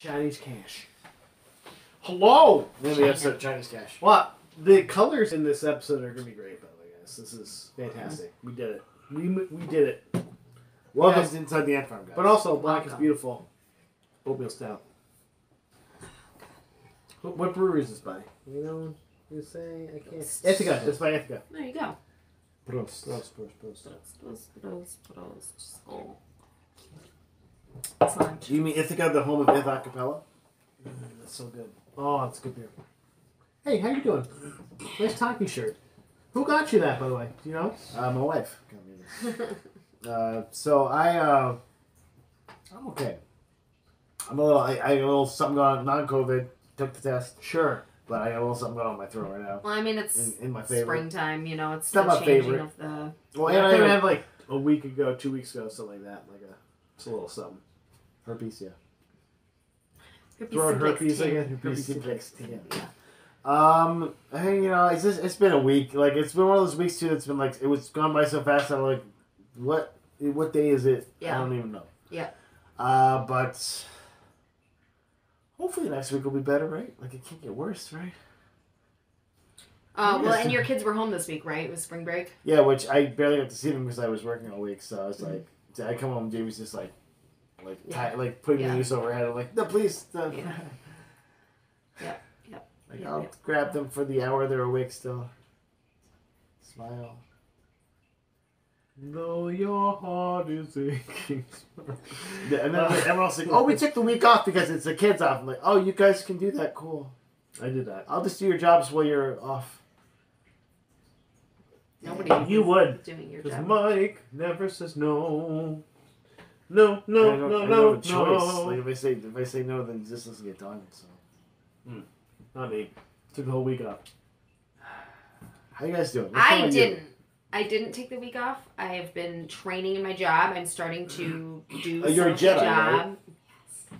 Chinese cash. Hello. Then we have Chinese cash. What? The colors in this episode are gonna be great, by the way, guys. This is fantastic. We did it. We we did it. Welcome Yes. Inside the Ant Farm, guys. But also, black is Welcome. beautiful. Oatmeal stout. What, what brewery is this by? You know, you say I can't. Ithaca. It's by Ithaca. There you go. Prost, prost, prost, prost. Prost, prost, prost. Excellent. Do you mean Ithaca, the home of Ith Acapella? Mm, that's so good. Oh, that's good beer. Hey, how you doing? Nice talking shirt. Who got you that, by the way? Do you know? Uh, my wife. got me this. uh, so I, uh, I'm okay. I'm a little, I, I got a little something going on, non-COVID. Took the test, Sure. but I got a little something going on my throat right now. Well, I mean, it's In, in my favorite. springtime, you know, it's It's not the my changing favorite. of the. Well, I and I think I have had like a week ago, two weeks ago, something like that. Like a, it's a little something. Herpes, yeah. Herpes simplex herpes, I guess. Herpes simplex simplex. tin. Um, hey, you know, it's just, it's been a week. Like it's been one of those weeks too. That's been like it was gone by so fast. I'm like, what? What day is it? Yeah. I don't even know. Yeah. Uh, but hopefully next week will be better, right? Like it can't get worse, right? Uh, well, and your kids were home this week, right? It was spring break. Yeah, which I barely got to see them because I was working all week. So I was Mhm. like, I come home, Jamie's just like, like, Yeah. ti- like putting Yeah. the noose over her head. I'm like, no, please. No. Yeah. Yep, yep, Like yep, I'll yep. grab them for the hour they're awake still. Smile. No, your heart is aching. Yeah, and then everyone else like, oh, we took the week off because it's the kids off. I'm like, oh, you guys can do that. Cool. I did that. I'll just do your jobs while you're off. Nobody. You would. doing your job. Mike never says no. No, I no, don't, no, I don't no, have a choice. no. Like if I say if I say no, then this doesn't get done. So Not me. Took the whole week off. how you guys doing? What's going I on you? didn't. I didn't take the week off. I have been training in my job. I'm starting to do Oh, you're a some Jedi, job. right? Yes.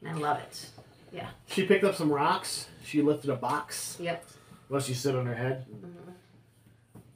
And I love it. Yeah. She picked up some rocks. She lifted a box. Yep. Unless you sit on her head, Mhm.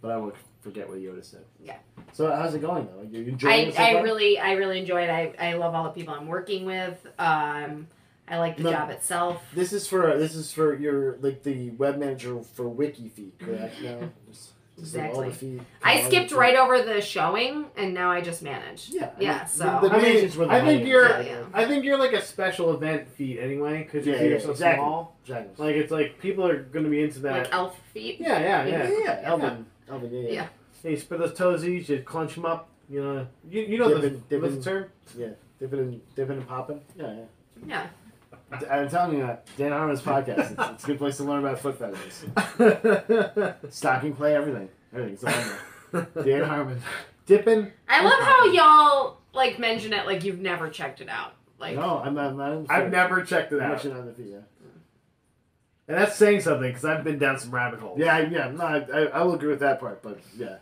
but I would forget what Yoda said. Yeah. So how's it going though? You enjoying I, it so I far? really I really enjoy it. I, I love all the people I'm working with. Um, I like the No. job itself. This is for this is for your like the web manager for WikiFeed, correct? No, just, just like Exactly. feed. I skipped right over the showing, and now I just manage. Yeah. I Yeah, mean, so- the, the I mean, the I think you're- Yeah, yeah. I think you're like a special event feed anyway, because your Yeah, feet yeah, are so exactly. small. Exactly. Like it's like people are going to be into that. Like elf feet. yeah, yeah, yeah, yeah. yeah, Elvin, Oh, Elvin, yeah, yeah. Yeah. Yeah, you spread those toesies, you clench them up. You know, you, you know the, Dipping- dipping. the term? Yeah, Dipping and dipping and popping. Yeah, Yeah. yeah. I'm telling you, that Dan Harmon's podcast. It's, it's a good place to learn about foot fetishes. Stocking play, everything, everything. It's all in there. Dan Harmon. Dipping. I love how y'all like mention it like you've never checked it out. Like no, I'm not. I'm not in the I've feet. never checked it I'm out, actually not in the feet. Yeah. And that's saying something because I've been down some rabbit holes. Yeah, I- yeah. No, I, I, I will agree with that part, but yeah.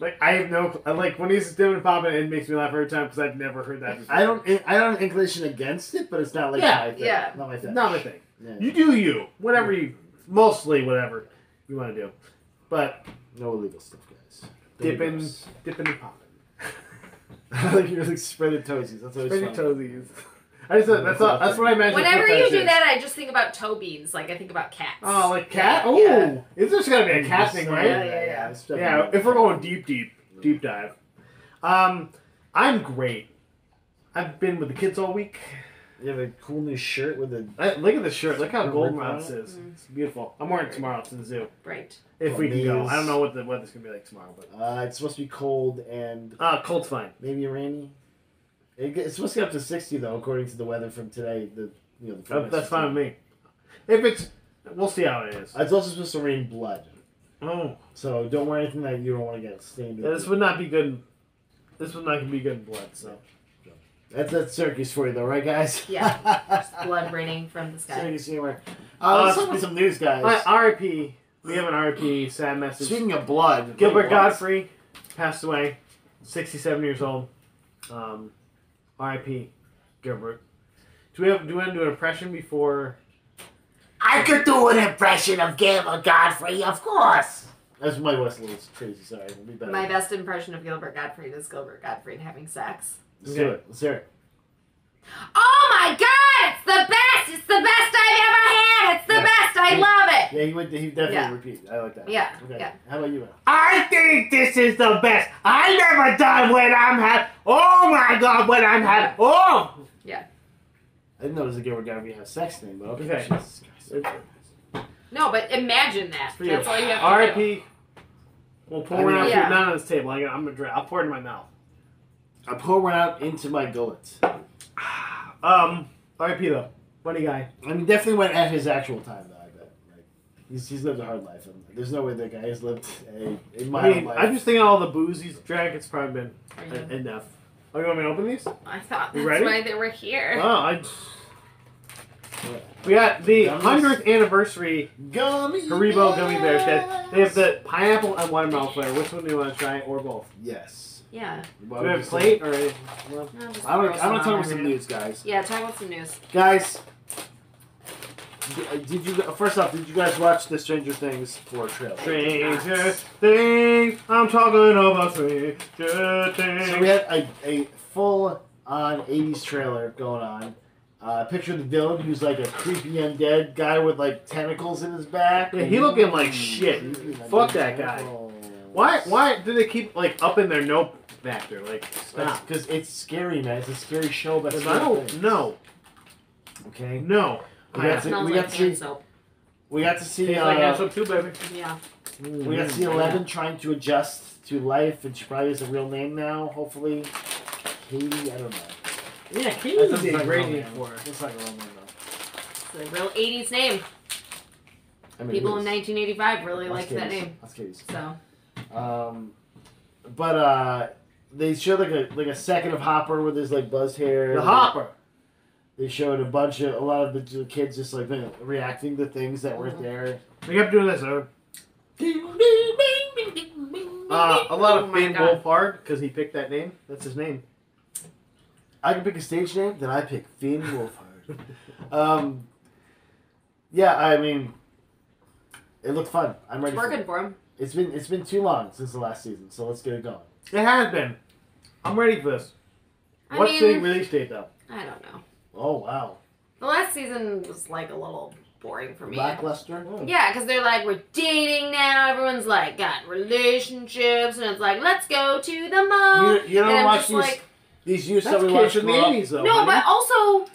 like I have no. I like when he's doing popping, it makes me laugh every time because I've never heard that. Before. I don't. I don't have inclination against it, but it's not like Yeah, my thing. yeah. Not my thing. Not my thing. Yeah. You do you. Whatever you. Mostly whatever you want to do, but No illegal stuff, guys. dipping, dipping and popping. I like you're like spreading toesies. That's always Spreading toesies. I just that's all, that's what I imagine. whenever you do is. that, I just think about toe beans. Like I think about cats. Oh, like cat? Yeah, Oh, yeah. is there's gonna be a cat thing, right? Yeah, yeah, yeah. Yeah, if we're going deep, deep, deep dive. Um, I'm great. I've been with the kids all week. You have a cool new shirt with a. I, look at this shirt. Look how The goldenrod this is. Mm. It's beautiful. I'm wearing it tomorrow to the zoo Right. if we can go. I don't know what the weather's gonna be like tomorrow, but Uh, it's supposed to be cold and uh, cold's fine. maybe rainy. It, it's supposed to get up to sixty though, according to the weather from today. The you know the That, that's fine with me. If it's, we'll see how it is. It's also supposed to rain blood, Oh, so don't wear anything that you don't want to get stained. yeah, this would not be good. This would not be good in blood. So That's that's Syracuse for you though, right, guys? Yeah. Just blood raining from the sky. Syracuse humor. Uh, Uh, let's talk about some news, guys. R.I.P. We have an R.I.P. Sad message. Speaking of blood, Gilbert? Gottfried passed away, 67 years old. Um, R.I.P. Gilbert. Do we have? Do we want to do an impression before? I could do an impression of Gilbert Gottfried, of course. That's my voice a little crazy. Sorry, it'll be better. My best impression of Gilbert Gottfried is Gilbert Gottfried having sex. Let's do it. Let's hear it. Oh my God! It's the best! It's the best I've ever had! It's the yeah. best! I love it! Yeah, he would. He definitely yeah. repeat. I like that. Yeah. Okay. Yeah. How about you? Al? I think this is the best. I never done when I'm had. Oh my God! When I'm had. Oh. Yeah. I didn't know it was a good word we have sex thing, but okay. No, but imagine that. For That's you. all you have to do. R.I.P. Well, pour I mean, one out yeah. not on this table. I'm gonna drink. I'll pour it in my mouth. I pour one out into my gullet. Ah, um. R.I.P. Though. Funny guy. I mean, definitely went at his actual time, though. I bet. Like, he's, he's lived a hard life. And there's no way that guy has lived a, a I mild mean, life. I'm just thinking all the booze he's drank. It's probably been Are you- en- enough. Oh, you want me to open these? I thought You that's ready? why they were here. Oh, I. We got the hundredth anniversary Gummy Haribo gummy bears. Guys. They have the pineapple and watermelon flavor. Which one do you want to try, or both? Yes. Yeah. Why Do we have a say- plate or? Well, No, just I'm, throw to. I some want to talk about there. some news, guys. Yeah, talk about some news. Guys, did, did you first off? Did you guys watch the Stranger Things four trailer? Stranger things. I'm talking about stranger things. So we had a, a full on 80s trailer going on. Uh, picture the villain who's like a creepy undead guy with like tentacles in his back. Yeah, he looking like shit. Fuck that guy. Tentacles. Why? Why do they keep like up in their note factor? Like, stop. Because it's scary, man. It's a scary show about I don't. things. No. Okay. No. We got to, we like got to see. We got to see. Tastes like hand Uh, too, baby. Yeah. we got to see Eleven trying to adjust to life, and she probably has a real name now. Hopefully, Katie. I don't know. Yeah, That Katie's a doesn't sound like a great real name name. for her. Looks like a real name though. It's a real 80s name. I mean, People in 1985 really That's liked that name. That's Katie's. So, Um, but uh, they showed like a like a second of Hopper with his like buzz hair. The Hopper. They showed a bunch of a lot of the, the kids just like reacting to things that weren't Mhm. there. We kept doing this. Uh, uh, a lot Oh of my Finn God. Wolfhard because he picked that name. That's his name. I can pick a stage name, then I pick Finn Wolfhard. um, yeah, I mean, it looked fun. I'm ready. it's For working it. for him. It's been it's been too long since the last season, so let's get it going. It has been. I'm ready for this. I What's mean, the release date though? I don't know. Oh wow, The last season was like a little boring for me. lackluster. Oh. Yeah, because they're like, we're dating now. Everyone's like, got relationships. And it's like, let's go to the mall. You, you don't I'm watch these like, these youths That's that we kids watched in the 80s though. no, honey. but also,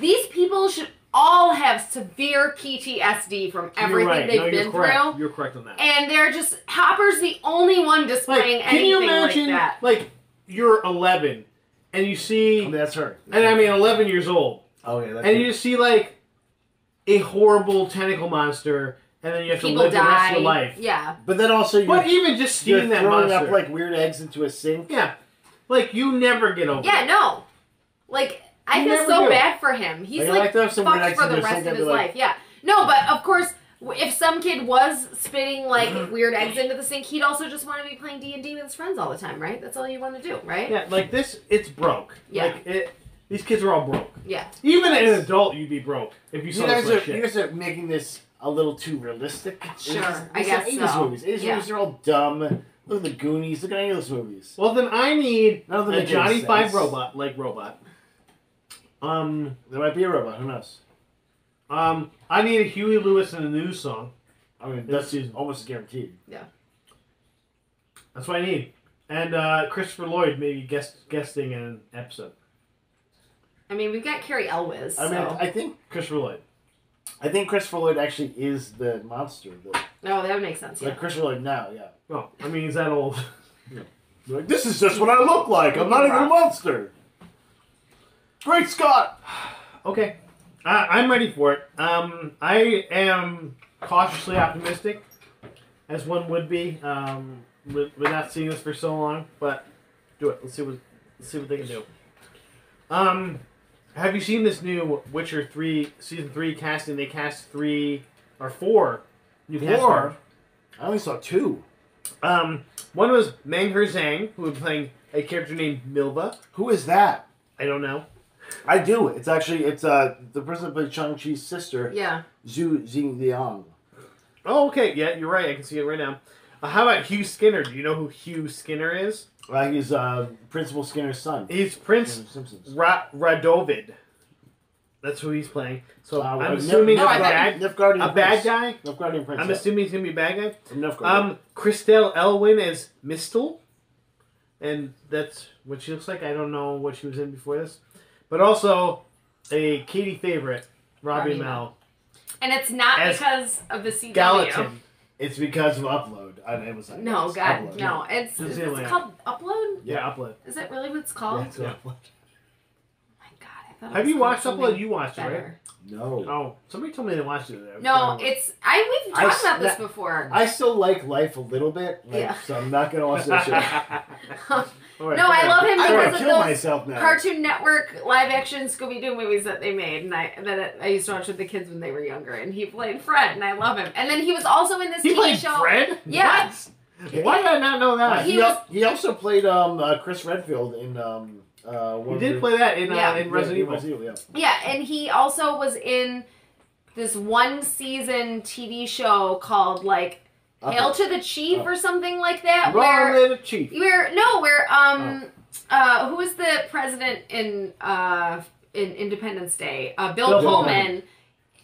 these people should all have severe PTSD from everything right. they've no, been you're correct. through. You're correct on that. And they're just, Hopper's the only one displaying Like, displaying can you imagine, like that. like, you're 11 and you see, I mean, that's her. and I mean 11 years old, oh yeah, that's and her. you see like a horrible tentacle monster, and then you have to People live the rest of your life. Yeah. But then also you're, But even just seeing that throwing monster, up like weird eggs into a sink. yeah, like you never get over. Yeah, it. no. Like, I feel so do. bad for him. He's Like, like, like to have some weird fucked for the rest of his like- life. Yeah. No, but of course, if some kid was spitting like weird eggs into the sink, he'd also just want to be playing D and D with his friends all the time, right? That's all you want to do, right? Yeah, like this, it's broke. Yeah. Like it, these kids are all broke. Yeah. Even as an adult, you'd be broke if you You saw guys, this are, like you shit. guess are making this a little too realistic. Sure, These- I guess are 80s so. movies. 80s Yeah. movies are all dumb. Look at the Goonies. Look at any of those movies. Well, then I need None of them a make Johnny sense. Five robot, like robot. Um, There might be a robot. Who knows? um, I need a Huey Lewis in a news song. I mean, This that's season. almost guaranteed. Yeah. That's what I need. And uh, Christopher Lloyd maybe guest guesting in an episode. I mean, we've got Cary Elwes. I mean, so- I think Christopher Lloyd. I think Christopher Lloyd actually is the monster. The, no, that would make sense. Yeah. Like Christopher Lloyd now, yeah. Oh, I mean, he's that old. They're like, this is just what I look like. I'm not even a monster. Great Scott! Okay, I, I'm ready for it. Um, I am cautiously optimistic, as one would be, um, with, with not seeing this for so long. But do it. Let's see what let's see what they can do. Um, have you seen this new Witcher three season three casting? They cast three or four new cast Four? members. I only saw two. Um, one was Meng'er Zhang, who was playing a character named Milva. Who is that? I don't know. I do. It's actually it's uh the person that played Shang Chi's sister, yeah. Zhu Xingliang. Oh, okay. Yeah, you're right. I can see it right now. Uh, how about Hugh Skinner? Do you know who Hugh Skinner is? Uh, he's uh Principal Skinner's son. He's from Prince The Simpsons. Ra- Radovid. That's who he's playing. So Uh, I'm Nif- assuming No, a I thought- bad, Nilfgaardian a bad Prince. guy. Nilfgaardian Prince. I'm yeah. assuming he's gonna be a bad guy. From Nilfgaard. Um, Christelle Elwin as Mistle, and that's what she looks like. I don't know what she was in before this, but also a Katie favorite, Robbie Robbie Amell, And it's not As because of the CW. Gallatin. it's because of upload on Amazon. No, It's God, Upload. no. It's, It's it's, called Upload? Yeah, upload. Is that really what it's Yeah, called? it's Yeah. Upload. my God, I thought Have you watched something Upload? You watched it, right? No. Oh, somebody told me they watched it. I No, it's I. We've I talked about this before. I still like life a little bit, like, Yeah. so I'm not gonna watch that shit. All right, No, I love him I'm because gonna of kill those myself now. Cartoon Network live action Scooby Doo movies that they made, and I that I used to watch with the kids when they were younger. And he played Fred, and I love him. And then he was also in this He TV played show. Fred. Yeah. What? Why did I not know Uh, that? He he, was- al- he also played um, uh, Chris Redfield in um, uh, one He did play that in, Yeah. uh, in Resident yeah, Evil. yeah. Yeah, and he also was in this one season TV show called like Hail to the Chief Oh. or something like that. Wrong Where little chief. where no, where um Oh. uh who was the president in uh in Independence Day? Uh Bill, Bill Pullman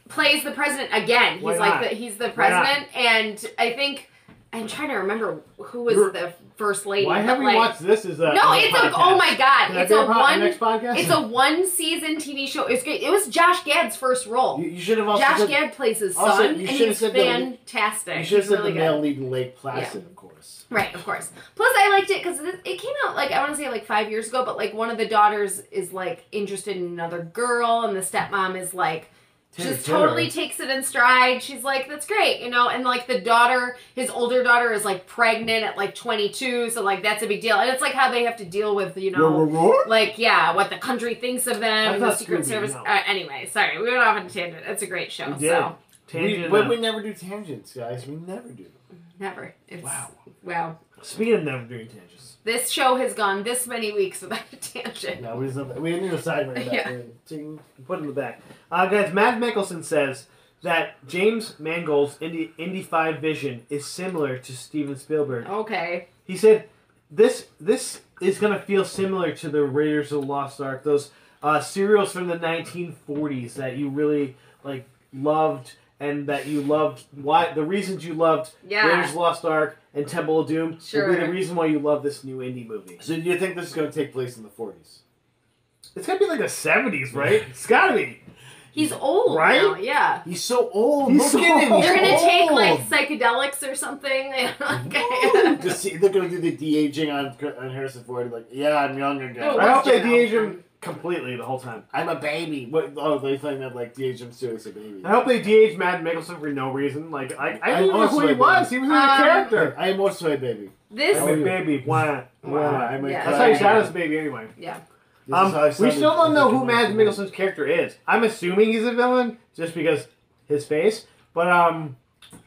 plays the president again. He's Why like not? the he's the president and I think I'm trying to remember who was You're- the first lady. Why have we like- watched this as a No, it's a oh my god. Can It's a a part of the one it's a one season TV show. It's great. It was Josh Gad's first role. You, you should have also Josh said, Gad plays his also, son, you and he's said the- fantastic. you should have He's said really the male lead in Lake Placid, of course. Right, of course. Plus, I liked it because it came out like I want to say like five years ago. But like one of the daughters is like interested in another girl, and the stepmom is like just totally takes it in stride. She's like, "That's great," you know. And like the daughter, his older daughter, is like pregnant at like 22, so like that's a big deal. And it's like how they have to deal with you know. Like yeah, what the country thinks of them, That's the Secret Scooby, Service. no. Uh, anyway, sorry, we went off on a tangent. It's a great show. We did. So We, Tangent. but uh, we never do tangents, guys. We never do. never. It's, Wow. Wow. Speaking of never doing tangents. This show has gone this many weeks without a tangent. No, we just we didn't side right Yeah. now. Ting. Put it in the back. Uh, guys, Matt Mikkelsen says that James Mangold's Indy, Indy 5 vision is similar to Steven Spielberg. Okay. He said this this is going to feel similar to the Raiders of the Lost Ark, those uh, serials from the 1940s that you really like loved and that you loved why the reasons you loved Yeah. Raiders of the Lost Ark and Temple of Doom will be the reason why you love this new indie movie. So do you think this is going to take place in the 40s? It's got to be like the 70s, right? It's got to be. He's old Right? now, yeah. He's so old. He's Look so at him. old. They're gonna take like psychedelics or something. Just see, they're gonna do the de aging on, on Harrison Ford. Like, yeah, I'm young again. No, I hope they de-age him completely the whole time. I'm a baby. What? Oh, they think that like de age him too as a baby. I hope they de-age Matt Mikkelsen for no reason. Like I, I I'm didn't know who he also was. baby. He was in a Um, character. I am also a baby. this I'm a baby. Why? Why? I'm a Yeah. That's how you baby. sound as a baby anyway. yeah. This Um, is how I we sounded still don't as know who Matt commercial. Mikkelsen's character is. I'm assuming he's a villain just because his face. But um,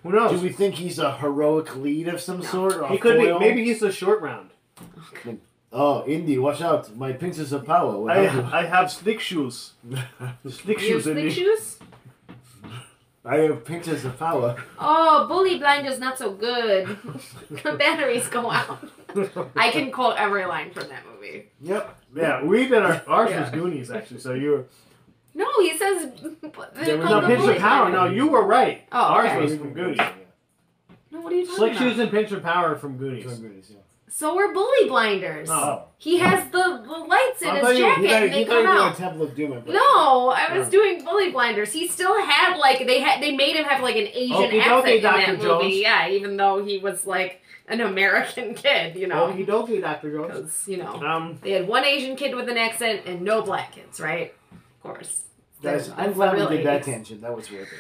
who knows? Do we think he's a heroic lead of some No. sort? Or he a could be. foil? Maybe he's the short round. Oh, Indy, watch out! My pinchers of power. What I, happened? I have slick shoes. Slick You have shoes in slick shoes? I have pinchers of power. Oh, Bully Blinder's not so good. the batteries go out. I can quote every line from that movie. Yep. yeah, we did our ours Yeah. was Goonies actually. So you were No, he says. There was no the pinch of power. Blinder. No, you were right. Oh, ours okay. was from Goonies. No, what are you talking Slick about? shoes and pinch of power from Goonies. So we're Bully Blinders. Oh. He has the, the lights in I his you- jacket He thought, and they you come out. Temple of Doom. No, I was Oh. doing Bully Blinders. He still had like they had they made him have like an Asian Okey accent dokey, in that Dr. movie. Jones. Yeah, even though he was like an American kid, you know, Okie dokie, Dr. Jones. you know Um, they had one Asian kid with an accent and no black kids, right? Of course. That's I'm glad we did that 80s. tangent. That was worth it.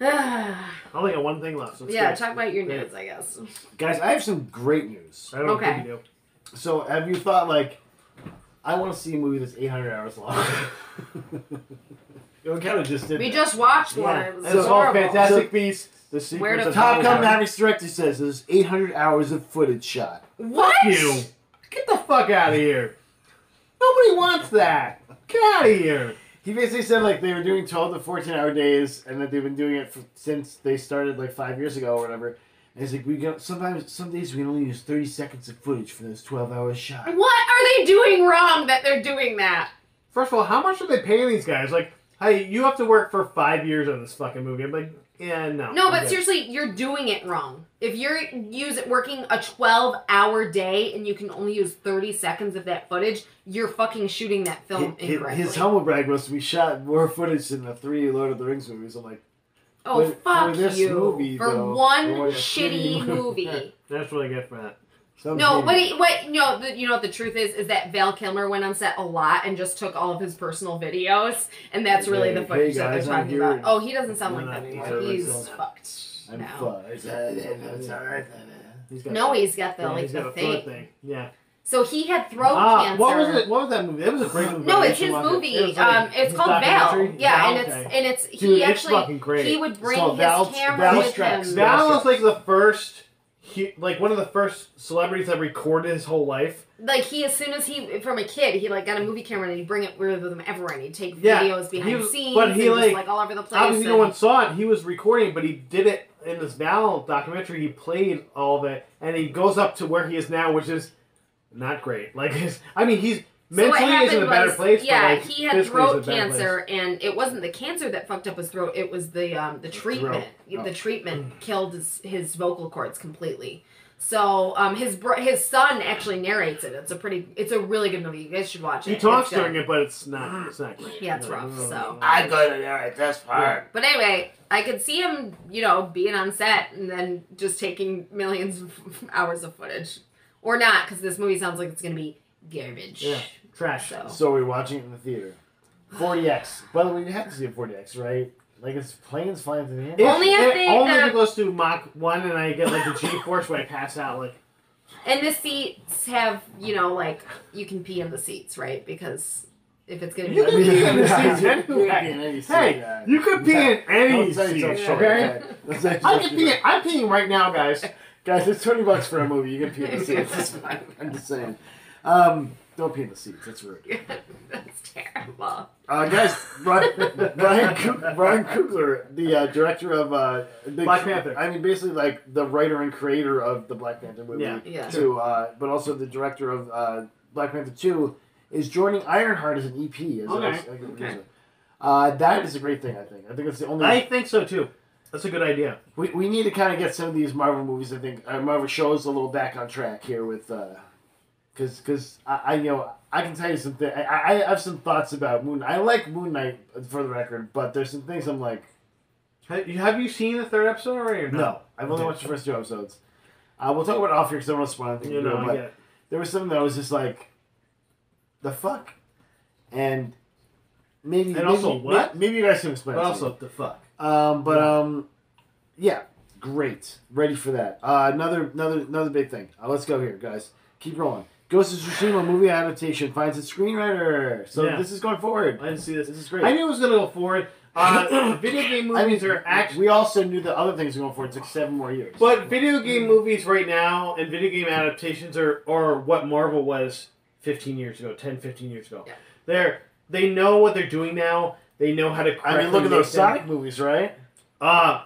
Yeah, I only got one thing left. So let's go. talk about your Yeah. news, I guess. Guys, I have some great news. I don't Okay. think you do. So, have you thought like, I want to see a movie that's 800 hours long? you know, kind of just did. We that. just watched one. Yeah. It was And it's all horrible. Fantastic Beasts. The Where secrets of Top find Gun out. Mavericks director says there's 800 hours of footage shot. What? you. Get the fuck out of here. Nobody wants that. Get out of here. He basically said like they were doing 12 to 14 hour days, and that they've been doing it for, since they started like five years ago or whatever. And he's like, we got sometimes some days we only use 30 seconds of footage for those 12 hour shot. What are they doing wrong that they're doing that? First of all, how much are they paying these guys? Like, hey, you have to work for five years on this fucking movie. I'm like, yeah, no. No, but seriously, you're doing it wrong. If you're use working a 12 hour day and you can only use 30 seconds of that footage, you're fucking shooting that film His, incorrectly. his humble brag was we shot more footage than the three Lord of the Rings movies. I'm like, oh, for- fuck for this you. movie, for though, one for a shitty shitty movie. That's what I get for that. Some No, what he, what no, the, you know what the truth is is that Val Kilmer went on set a lot and just took all of his personal videos, and that's really the footage hey, that they're talking here. about. Oh, he doesn't sound like that anymore. He's don't. fucked. I'm now. fucked. He's got No, he's got the yeah, like he's the thing. thing. Yeah. So he had throat Ah, cancer. what was it? What was that movie? It was a great movie. No, it's his watch it. movie. It like um, it's called Val. Yeah, Val? and it's Okay. and it's Dude, he it's actually fucking great. he would bring his Val- camera Val with Strax. him. Val was like the first, he, like one of the first celebrities that recorded his whole life. Like he, as soon as he from a kid, he like got a movie camera and he'd bring it with him everywhere, and he'd take Yeah, videos behind was- scenes, but he, and like- just like all over the place. Obviously, no one saw it. He was recording, but he did it in this Val documentary. He played all of it, and he goes up to where he is now, which is not great. Like, his, I mean, he's So what mentally is in happened a better was, place. yeah, like, he had physically he's in throat a better place. cancer, and it wasn't the cancer that fucked up his throat. It was the um, the treatment. Oh. The treatment killed his, his vocal cords completely. So um, his bro- his son actually narrates it. It's a pretty, it's a really good movie. You guys should watch it. He talks It's good. during it, but it's not. It's not great. Yeah, it's rough, so. I go to there at this part. But anyway, I could see him, you know, being on set and then just taking millions of hours of footage, or not, because this movie sounds like it's gonna be garbage. Yeah. Trash. So So we're watching it in the theater. 4DX. By the way, you have to see a 4DX, right? Like it's planes flying through the air. If- Only if if- they- only the- if it goes to Mach one, and I get like the G force where I pass out. Like, And the seats have, you know, like you can pee in the seats, right? Because if it's gonna be You like, can pee in the seats anyway. can pee in any seat, hey, you could pee in any seat. so Okay. okay? Don't say so I can short. pee. In, I'm peeing right now, guys. Guys, it's 20 bucks for a movie. You can pee in the seats. I'm just saying. Um, don't pee in the seats. That's rude. that's terrible. Uh, guys, Brian, Brian, Coog- Brian Coogler, the uh, director of uh, Big Black Panther. I mean, basically, like the writer and creator of the Black Panther movie, Yeah. Yeah. too, uh, but also the director of uh, Black Panther 2, is joining Ironheart as an EP. As Okay. as a Okay. producer. Uh, that is a great thing, I think. I think it's the only. I think so too. That's a good idea. we, we need to kind of get some of these Marvel movies, I think, uh, Marvel shows a little back on track here with. Because cause I, I, you know, I can tell you something. I, I I have some thoughts about Moon. I like Moon Knight for the record, but there's some things I'm like, Have you, have you seen the third episode already? Or no. not? I've only watched the first two episodes. Uh, we'll talk about it off here because I don't want to spoil anything. You know, but there was something that was just like, the fuck, and maybe And also what? Maybe you guys can explain. But also, the fuck. um, but Yeah. um, yeah, great, ready for that. Uh, another another another big thing. Uh, let's go here, guys. Keep rolling. Ghost of Tsushima movie adaptation finds its screenwriter. So Yeah. this is going forward. I didn't see this. This is great. I knew it was gonna go forward. Uh, video game I movies mean, are actually. We also knew that other things were going forward. It took seven more years. But video game movies right now and video game adaptations are, are what Marvel was 15 years ago, 10, 15 years ago. Yeah. They're they know what they're doing now. They know how to. I mean, look at those make them. Sonic movies, right? Uh,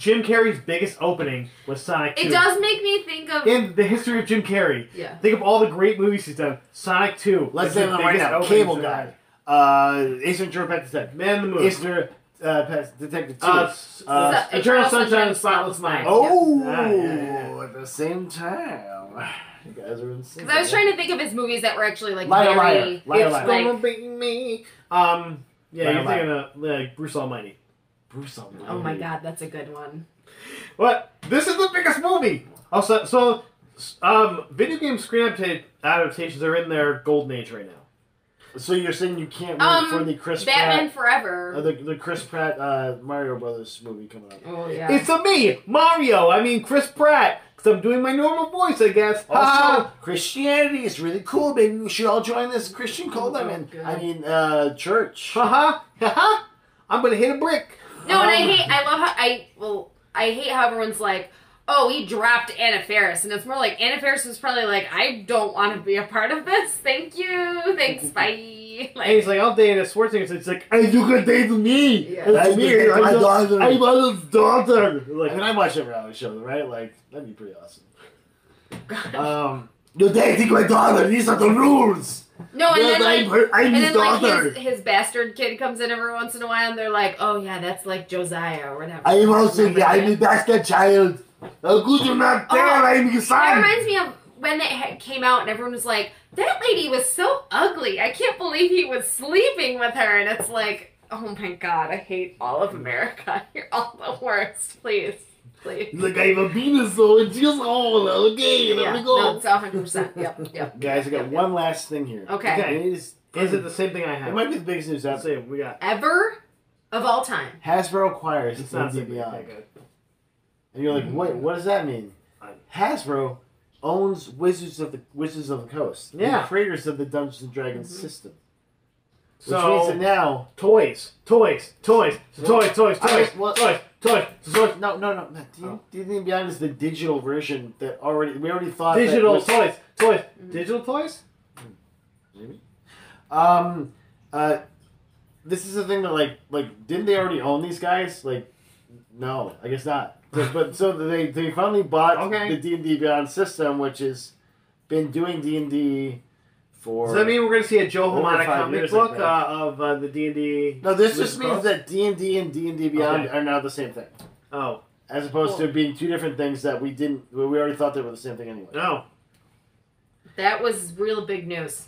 Jim Carrey's biggest opening was Sonic 2. It does make me think of In the history of Jim Carrey, yeah. think of all the great movies he's done. Sonic 2. Let's say the them right now. opening Cable Guy. ever Uh, Ace Ventura: Pet Detective. Man in the Moon. Ace Ventura: uh, Pet Detective Two. uh, s- Uh, Eternal Sunshine of the Spotless Mind. oh, Yeah, yeah, yeah. at the same time, you guys are insane. Because I was trying to think of his movies that were actually like Liar, very. liar, liar, it's liar. Like- gonna be me. Um, yeah, Liar, you're liar. thinking of like Bruce Almighty. Bruce Almighty. Oh my god, that's a good one. What? this is the biggest movie. Also, so um, video game screen adapta- adaptations are in their golden age right now. So you're saying you can't wait Um, for the Chris Batman Pratt, Forever. uh, the, the Chris Pratt uh, Mario Brothers movie coming up? oh yeah. It's a me, Mario. I mean Chris Pratt, because I'm doing my normal voice, I guess. Also, Ha! Christianity is really cool, baby. We should all join this Christian cult. I Oh, mean. I mean, uh, church. Ha ha! Ha ha! I'm gonna hit a brick. No, and I Um, hate. I love how I well. I hate how everyone's like, "Oh, he dropped Anna Faris," and it's more like Anna Faris was probably like, "I don't want to be a part of this. Thank you. Thanks. Bye." And he's like, I'll date a Schwarzenegger. It's like, hey, you can date me. Yeah. It's me. I'm, my the- daughter. I'm his daughter. I Like, mean, I watch that reality show, right? Like, that'd be pretty awesome. God. Um, You're dating my daughter. These are the rules. No, and then like, her, and his then like his, his bastard kid comes in every once in a while, and they're like, "Oh yeah, that's like Josiah or whatever." I am also, Remember I'm his bastard child. Oh, How could you not tell Oh, I'm his That reminds me of when it came out, and everyone was like, "That lady was so ugly. I can't believe he was sleeping with her." And it's like, "Oh my god, I hate all of America. You're all the worst. Please, please." Like I have a penis, so it's just all okay. Let Yeah, me go. no, it's hundred percent. Yep, yep. Guys, I got Yep, one last thing here. Okay. Okay. It is, Is it the same thing I have? it might be the biggest news out Let's see. We got. Ever of all time. Hasbro acquires It's not D&D Beyond. good. And you're like, wait, what does that mean? Hasbro owns Wizards of the Wizards of the Coast. the Yeah. creators of the Dungeons and Dragons Mhm. system. Which So- means that now, Toys, toys, toys, Well, toys, toys, I- toys, well- toys, toys, toys. no, no, no, no. D- Oh. D&D Beyond is the digital version that already we already thought that Digital was- toys, toys, Mhm. digital toys. Maybe. Um, uh, this is the thing that like like didn't they already own these guys? Like, no, I guess not. But, but so they they finally bought Okay. the D and D Beyond system, which has been doing D and D for. Does that mean we're going to see a Joe Over Hamada comic book like uh, of uh, the D and D? no, this just means Coast? that D and D and D and D Beyond Okay. are now the same thing, Oh as opposed to being two different things that we didn't. We already thought they were the same thing anyway. no! That was real big news.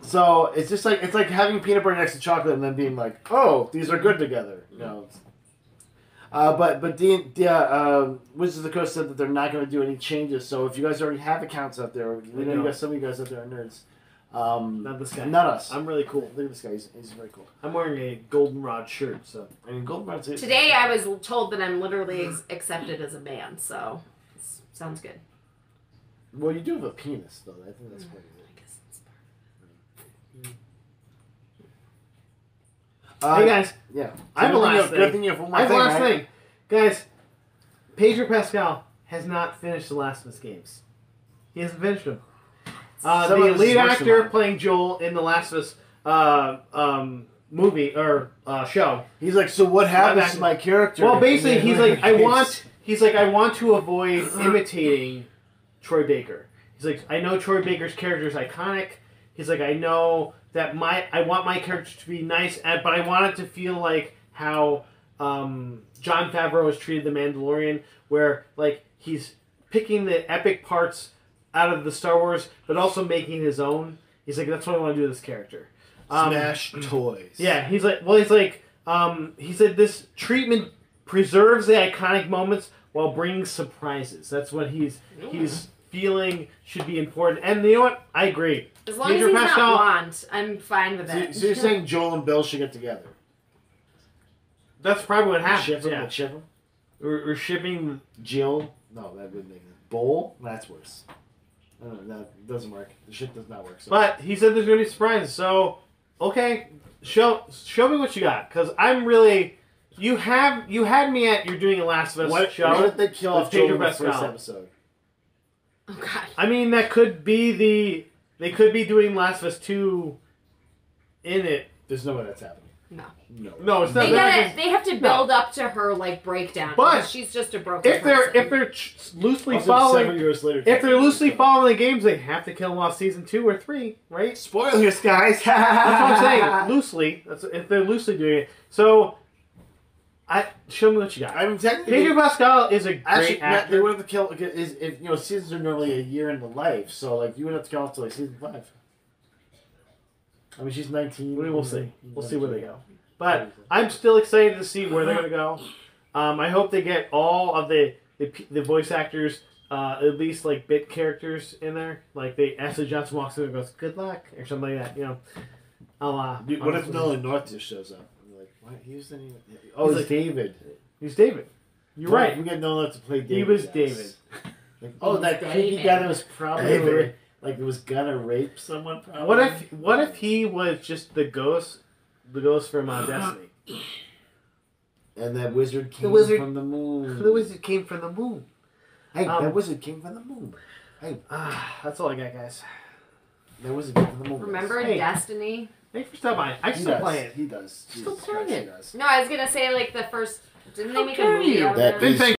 So it's just like it's like having peanut butter next to chocolate and then being like, oh, these are good together. You know. Uh, but but the yeah, um, Wizards of the Coast said that they're not going to do any changes. So if you guys already have accounts out there, we know you know. guys, some of you guys out there are nerds. Um, Not this guy. Not us. I'm really cool. Look at this guy. He's, he's very cool. I'm wearing a goldenrod shirt, so I mean, Goldenrod's Today, I was told that I'm literally accepted as a man, so s- sounds good. Well, you do have a penis, though. I think that's Mm. pretty I guess it's good. Uh, hey guys, Yeah. I have a last thing. Thing you have one more I have thing, one last right? thing, guys. Pedro Pascal has not finished the Last of Us games. He hasn't finished them. Uh, the lead actor playing Joel in the Last of Us uh, um, movie or uh, show. He's like, so what happens to my character? Well, basically, he's like, I want. He's like, I want to avoid imitating Troy Baker. He's like, I know Troy Baker's character is iconic. He's like, I know that my, I want my character to be nice, but I want it to feel like how um, Jon Favreau has treated the Mandalorian, where like he's picking the epic parts out of the Star Wars, but also making his own. He's like, that's what I want to do with this character. Um, Smash toys. yeah, he's like, well, he's like, um, he said this treatment preserves the iconic moments while bringing surprises. That's what he's he's feeling should be important. And you know what? I agree. As long Pedro as he's Pascal- not blonde, I'm fine with So, it. so you're saying Joel and Bill should get together? That's probably what happens. Ship them? Yeah, Ship them? we're, we're shipping. Jill? No, that wouldn't make it. Bowl? That's worse. No, no, that doesn't work. The shit does not work. So. But he said there's gonna be surprises. So okay, show show me what you got, because I'm really. You have you had me at you're doing a Last of Us what, show. what if they kill with off Joel in the first Pascal. episode? oh God. I mean, that could be the. They could be doing Last of Us 2 in it. There's no way that's happening. No. No. No, it's not. They that gotta. They have to build up to her like breakdown. But because she's just a broken. If they're person. if they're ch- loosely Also, seven following years later. if they're loosely following the games, they have to kill them off season two or three, right? Spoilers, guys. That's what I'm saying. Loosely. That's if they're loosely doing it. So, I show me what you got. I mean, technically, Pedro Pascal is a great actually, Matt, they actor. would have to kill. Is if you know seasons are normally a year in the life, so like you would have to kill off to like season five. I mean, she's 19. We will see. We'll see where they go. But I'm still excited to see where they're going to go. Um, I hope they get all of the the, the voice actors, uh, at least like bit characters in there. Like they Ashley Johnson walks in and goes, "Good luck" or something like that. You know. I'll, uh, Dude, what if I'll- Nolan North just shows up? And you're like, what? He was in. Oh, He's it's like- David. He's David. You're Well, right. We get Nolan North to play David. He was guys. David. Like, oh, that He's creepy David. guy that was probably David. Like it was gonna rape someone. Probably. What if what if he was just the ghost, the ghost from uh, Destiny? And that wizard came wizard- from the moon. The wizard came from the moon. Hey, Um, that wizard came from the moon. Hey, Ah, that's all I got, guys. That wizard came from the moon. remember Hey. Destiny. Thanks for stopping by. I He still does. play it. He does. Still Jesus playing Christ, it. does. No, I was gonna say like the first. Didn't they How make a dare movie you. out That it? Then is thank